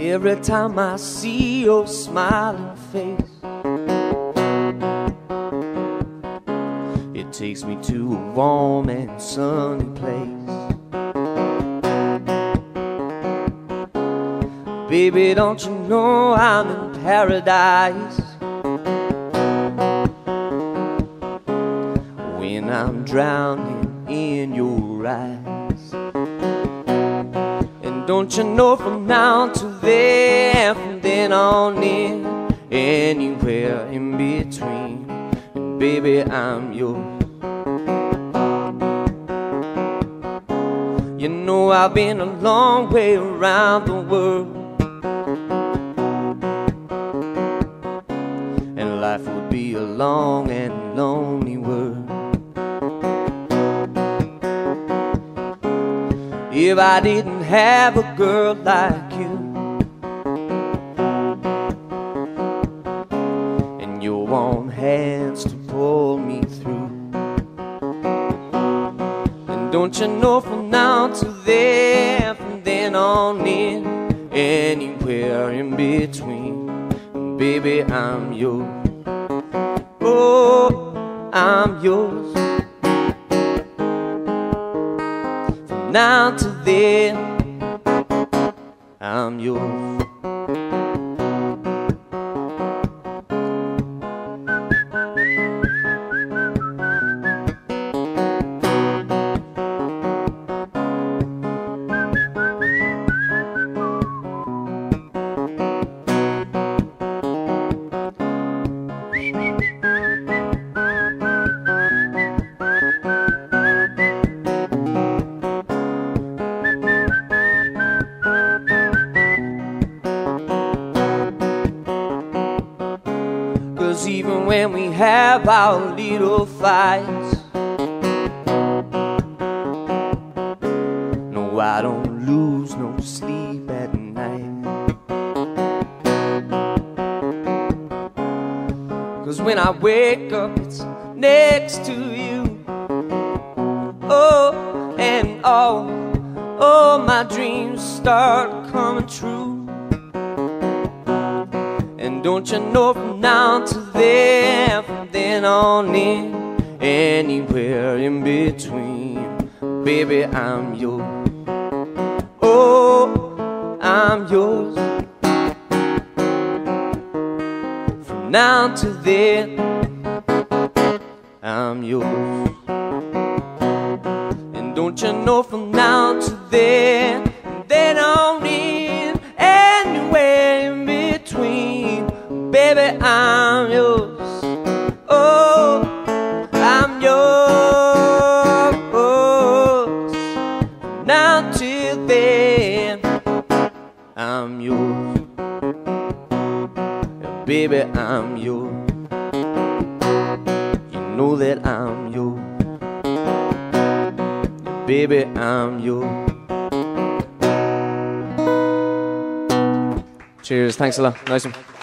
Every time I see your smiling face, it takes me to a warm and sunny place. Baby, don't you know I'm in paradise? When I'm drowning in your eyes. Don't you know from now to there, from then on in, anywhere in between. Baby, I'm yours. You know I've been a long way around the world. And life would be a long and lonely world. If I didn't have a girl like you. And your warm hands to pull me through. And don't you know from now to there From then on in Anywhere in between Baby, I'm yours. Oh, I'm yours. From now to then I'm yours Even when we have our little fights. No, I don't lose no sleep at night. Cause when I wake up it's next to you. Oh, and all, all my dreams start coming true don't you know from now to there, from then on in, anywhere in between, baby, I'm yours. Oh, I'm yours. From now to then, I'm yours. And don't you know from now to then, I'm yours. Baby, I'm yours. You know that I'm yours. Baby, I'm yours. Cheers. Thanks a lot. Nice one.